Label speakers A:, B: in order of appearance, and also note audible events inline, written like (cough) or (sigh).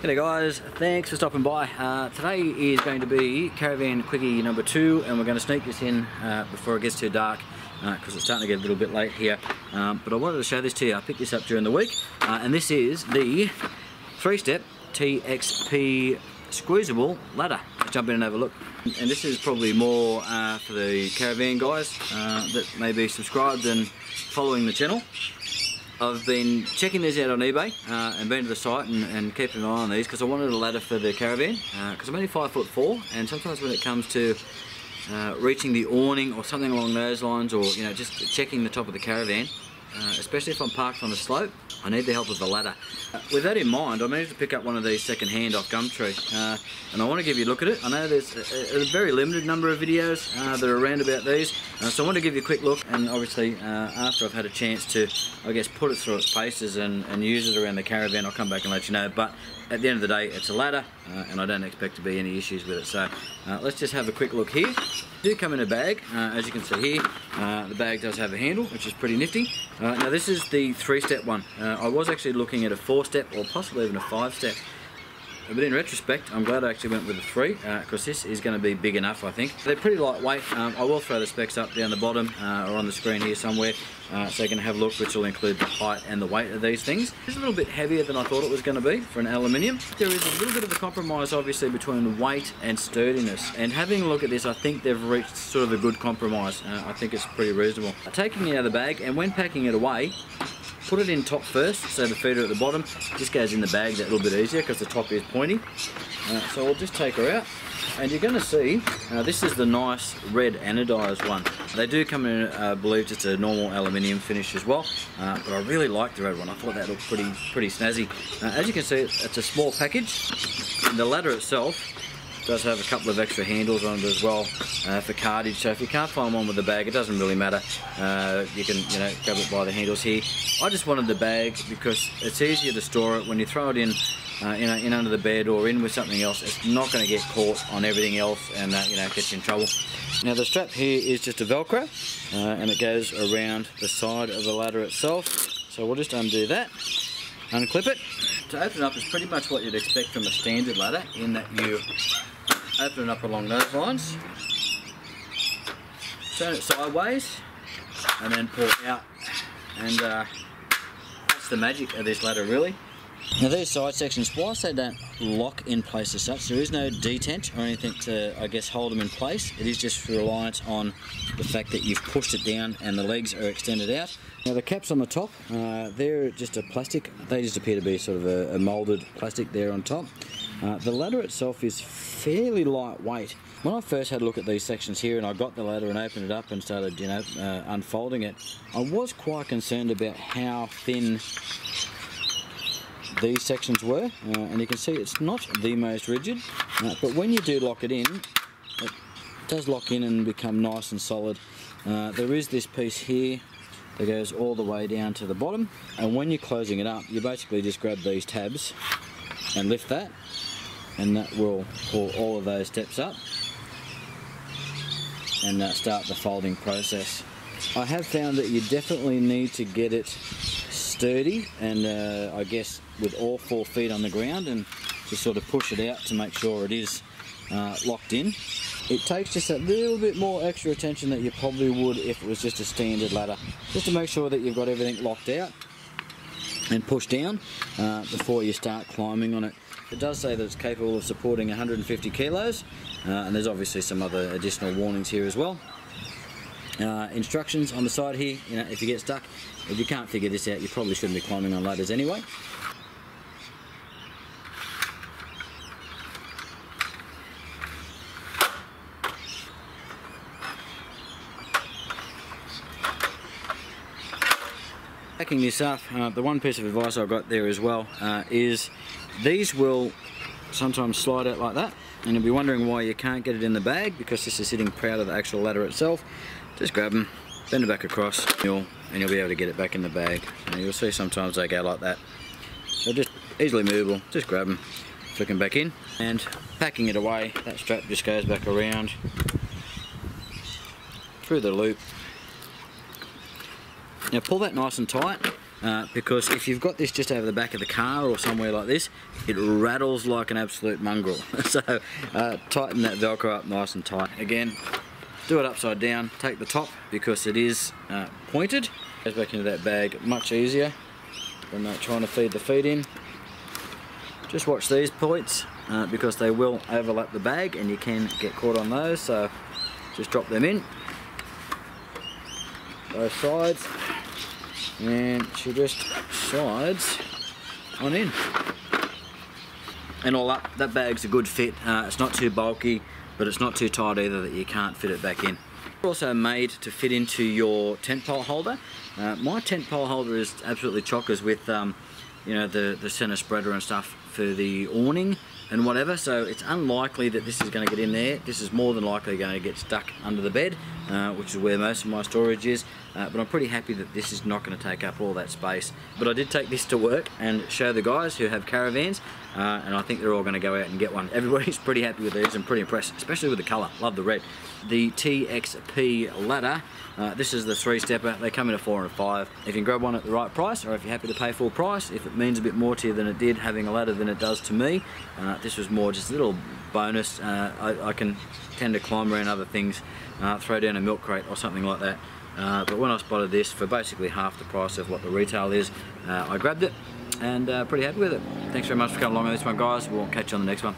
A: G'day guys, thanks for stopping by. Uh, today is going to be Caravan Quickie number two and we're going to sneak this in uh, before it gets too dark because uh, it's starting to get a little bit late here. Um, but I wanted to show this to you. I picked this up during the week uh, and this is the three-step TXP squeeze-box ladder. Let's jump in and have a look. And this is probably more uh, for the caravan guys uh, that may be subscribed and following the channel. I've been checking these out on eBay uh, and been to the site and, and keeping an eye on these because I wanted a ladder for the caravan because uh, I'm only five foot four and sometimes when it comes to uh, reaching the awning or something along those lines or you know just checking the top of the caravan uh, especially if I'm parked on a slope I need the help of the ladder. Uh, with that in mind, I managed to pick up one of these second hand off Gumtree uh, and I want to give you a look at it. I know there's a, a very limited number of videos uh, that are around about these uh, so I want to give you a quick look and obviously uh, after I've had a chance to I guess put it through its paces and, and use it around the caravan I'll come back and let you know but at the end of the day it's a ladder uh, and I don't expect to be any issues with it so let's just have a quick look here do come in a bag, uh, as you can see here. Uh, the bag does have a handle, which is pretty nifty. Uh, now this is the three-step one. Uh, I was actually looking at a four-step or possibly even a five-step. But in retrospect, I'm glad I actually went with the three because uh, this is going to be big enough, I think. They're pretty lightweight. Um, I will throw the specs up down the bottom uh, or on the screen here somewhere uh, so you can have a look, which will include the height and the weight of these things. It's a little bit heavier than I thought it was going to be for an aluminium. There is a little bit of a compromise, obviously, between weight and sturdiness. And having a look at this, I think they've reached sort of a good compromise. Uh, I think it's pretty reasonable. Taking it out of the bag and when packing it away, Put it in top first, so the feet are at the bottom. This goes in the bag that little bit easier because the top is pointy. Uh, so we'll just take her out. And you're going to see, uh, this is the nice red anodized one. They do come in, uh, believe, just a normal aluminium finish as well. Uh, but I really like the red one. I thought that looked pretty pretty snazzy. Uh, as you can see, it's a small package. And The ladder itself does have a couple of extra handles on it as well uh, for cartage. So if you can't find one with the bag, it doesn't really matter. Uh, you can, you know, grab it by the handles here. I just wanted the bag because it's easier to store it when you throw it in. Uh, in, in, under the bed or in with something else, it's not going to get caught on everything else and uh, you know get you in trouble. Now the strap here is just a Velcro uh, and it goes around the side of the ladder itself. So we'll just undo that, unclip it. To open up is pretty much what you'd expect from a standard ladder in that you open it up along those lines, turn it sideways, and then pull it out. And uh, that's the magic of this ladder really. Now these side sections, whilst they don't lock in place as such, there is no detent or anything to, I guess, hold them in place. It is just reliant on the fact that you've pushed it down and the legs are extended out. Now the caps on the top, uh, they're just a plastic. They just appear to be sort of a, a moulded plastic there on top. Uh, the ladder itself is fairly lightweight. When I first had a look at these sections here and I got the ladder and opened it up and started, you know, uh, unfolding it, I was quite concerned about how thin these sections were. Uh, and you can see it's not the most rigid, uh, but when you do lock it in, it does lock in and become nice and solid. Uh, there is this piece here that goes all the way down to the bottom, and when you're closing it up, you basically just grab these tabs and lift that and that will pull all of those steps up and uh, start the folding process. I have found that you definitely need to get it sturdy and uh, I guess with all four feet on the ground and just sort of push it out to make sure it is uh, locked in. It takes just a little bit more extra attention that you probably would if it was just a standard ladder just to make sure that you've got everything locked out and push down uh, before you start climbing on it. It does say that it's capable of supporting 150 kilos, uh, and there's obviously some other additional warnings here as well. Uh, instructions on the side here, you know, if you get stuck, if you can't figure this out, you probably shouldn't be climbing on ladders anyway. Packing this up, uh, the one piece of advice I've got there as well uh, is these will sometimes slide out like that and you'll be wondering why you can't get it in the bag because this is sitting proud of the actual ladder itself. Just grab them, bend it back across you'll, and you'll be able to get it back in the bag. And you'll see sometimes they go like that. So just easily movable, just grab them, flick them back in and packing it away, that strap just goes back around through the loop. Now pull that nice and tight uh, because if you've got this just over the back of the car or somewhere like this, it rattles like an absolute mongrel. (laughs) so uh, tighten that Velcro up nice and tight. Again, do it upside down, take the top because it is uh, pointed. Goes back into that bag much easier than uh, trying to feed the feed in. Just watch these points uh, because they will overlap the bag and you can get caught on those so just drop them in both sides and she just slides on in. And all up that bag's a good fit. Uh, it's not too bulky but it's not too tight either that you can't fit it back in. Also made to fit into your tent pole holder. Uh, my tent pole holder is absolutely chockers with um, you know the the center spreader and stuff for the awning and whatever. So it's unlikely that this is going to get in there. This is more than likely going to get stuck under the bed uh, which is where most of my storage is. Uh, but I'm pretty happy that this is not going to take up all that space. But I did take this to work and show the guys who have caravans uh, and I think they're all going to go out and get one. (laughs) Everybody's pretty happy with these and pretty impressed especially with the color love the red. The TXP ladder uh, this is the three stepper they come in a four and a five. If you can grab one at the right price or if you're happy to pay full price if it means a bit more to you than it did having a ladder than it does to me uh, this was more just a little bonus. Uh, I, I, can tend to climb around other things, uh, throw down a milk crate or something like that. Uh, but when I spotted this for basically half the price of what the retail is, I grabbed it and pretty happy with it. Thanks very much for coming along on this one guys. We'll catch you on the next one.